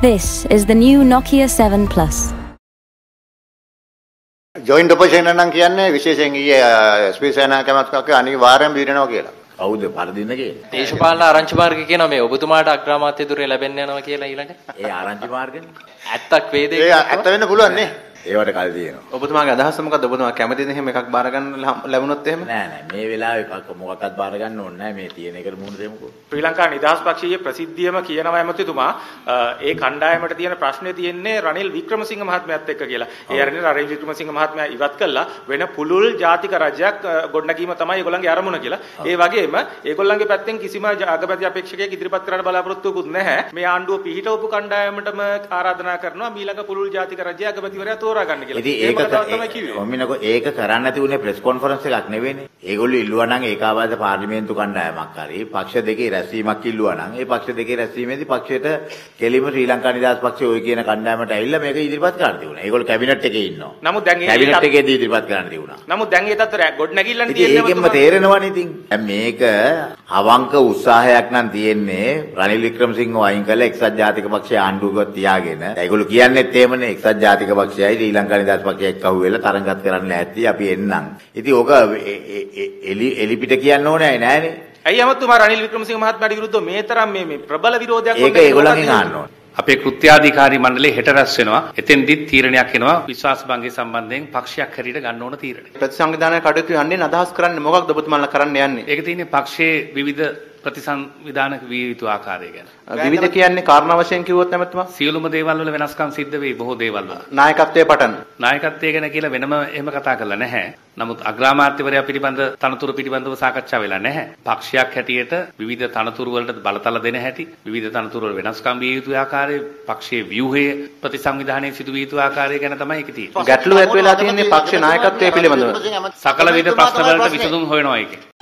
This is the new Nokia 7 Plus. Joint operation නම් කියන්නේ විශේෂයෙන් ඊයේ ස්පීස් සේනා කැමැත්තක් අනිවාර්යෙන් බීරනවා කියලා. කවුද පරදින්න කියලා? දේශපාලන ආරංචි මාර්ග කියනවා මේ ඔබතුමාට අග්‍රාමාත්‍ය දුරේ ලැබෙන්න යනවා කියලා ඊළඟ. ඒ ආරංචි මාර්ගනේ. ඇත්තක් වේද ඒ ඇත්ත වෙන්න පුළුවන් නේ. ඒවට කල් තියෙනවා. ඔබතුමාගේ අදහස මොකද්ද? ඔබතුමා කැමතිද එහෙම එකක් බාර ගන්න ලැබුණොත් එහෙම? නෑ නෑ මේ වෙලාවේ මොකක්වත් බාර ගන්න ඕනේ නෑ මේ තියෙන එකට මුහුණ දෙමුකෝ. ශ්‍රී ලංකා නිදහස් පක්ෂයේ ප්‍රසිද්ධියම කියනවා ඇමතිතුමා ඒ කණ්ඩායමට තියෙන ප්‍රශ්නේ තියෙන්නේ රනිල් වික්‍රමසිංහ මහත්මයාත් එක්ක කියලා. ඒ අරගෙන රනිල් වික්‍රමසිංහ මහත්මයා ඉවත් කළා වෙන පුළුල් ජාතික රජයක් ගොඩනැගීම තමයි ඒගොල්ලන්ගේ අරමුණ කියලා. ඒ වගේම ඒගොල්ලන්ගේ පැත්තෙන් කිසිම අගමැති අපේක්ෂකයෙක් ඉදිරිපත් කරන්න බලාපොරොත්තුකුත් නැහැ. මේ ආණ්ඩුව පිහිටවපු කණ්ඩායමටම ආරාධනා කරනවා මීළඟ පුළුල් ජාතික රජය අගමැතිවරයා තෝරා ගන්න කියලා. ඉතින් ඒක ඔම්මිනකො ඒක කරන්න නැති උනේ ප්‍රෙස් කොන්ෆරන්ස් එකක් නෙවෙයිනේ. ඒගොල්ලෝ ඉල්ලුවා නම් ඒකාවාද පාර්ලිමේන්තු කණ්ඩායමක් හරි පක්ෂ දෙකේ රැස්වීමක් ඉල්ලුවා නම් ඒ පක්ෂ දෙකේ රැස්වීමේදී පක්ෂයට කෙලිම ශ්‍රී ලංකා නිදහස් පක්ෂය ඔය කියන කණ්ඩායමට ඇවිල්ලා මේක ඉදිරිපත් කරන්න තිබුණා. ඒගොල්ලෝ කැබිනට් එකේ ඉන්නවා. නමුත් දැන් ඒ කැබිනට් එකේදී ඉදිරිපත් කරන්න තිබුණා. නමුත් දැන් ඒ තත්ත්වය ගොඩනැගිල්ලන් ඉතින් ඒකෙන්ම තේරෙනවනේ ඉතින්. මේක අවංක උත්සාහයක් නම් තියෙන්නේ රනිල් වික්‍රමසිංහ වයින් කළ එක්සත් ජාතික පක්ෂය ආණ්ඩුවක තියාගෙන. ඒගොල්ලෝ කියන්නේත් එහෙමනේ එක්සත් ජාතික පක්ෂයයි ශ්‍රී ලංකා නිදහස් පක්ෂය එක්ක අහුවෙලා තරඟත් කරන්න ඇත්ති අපි එන්නම්. ඉතින් ඕක එලි එලිපිට කියන්න ඕනේ නෑනේ. ඇයි අමතුමා රනිල් වික්‍රමසිංහ මහත්මයාට විරුද්ධව මේ තරම් මේ මේ ප්‍රබල විරෝධයක් ඒක ඒගොල්ලන්ගෙන් අහන්න ඕනේ. අපේ කෘත්‍යාධිකාරී මණ්ඩලය හෙට රැස් වෙනවා. එතෙන්දිත් තීරණයක් එනවා විශ්වාස භංගය සම්බන්ධයෙන් පක්ෂයක් හැටියට ගන්න ඕන තීරණය. ප්‍රතිසංවිධානය කටයුතු යන්නේ අදහස් කරන්නේ මොකක්ද ඔබතුමාලා කරන්න යන්නේ? ඒක තියෙන්නේ පක්ෂයේ විවිධ ප්‍රතිසංවිධානක විය යුතු ආකාරය ගැන. විවිධ කියන්නේ කාරණා වශයෙන් කිව්වොත් නැමතුමා? සියලුම දේවල් වල වෙනස්කම් සිද්ධ වෙයි බොහෝ දේවල් වල. නායකත්වයේ පටන්. නායකත්වය ගැන කියලා වෙනම එහෙම කතා කරලා නැහැ. නමුත් අග්‍රාමාත්‍යවරයා පිළිබඳ තනතුරු පිළිබඳව සාකච්ඡා වෙලා නැහැ. පක්ෂයක් හැටියට විවිධ තනතුරු වලට බලතල දෙන හැටි, විවිධ තනතුරු වල වෙනස්කම් විය යුතු ආකාරය, පක්ෂයේ ව්‍යුහයේ ප්‍රතිසංවිධානයේ සිදු විය යුතු ආකාරය ගැන තමයි ඒක තියෙන්නේ. ගැටලුව ඇති වෙලා තියෙන්නේ පක්ෂ නායකත්වයේ පිළිබඳව. සකල විද ප්‍රශ්න වලට විසඳුම් හොයනවා ඒකේ.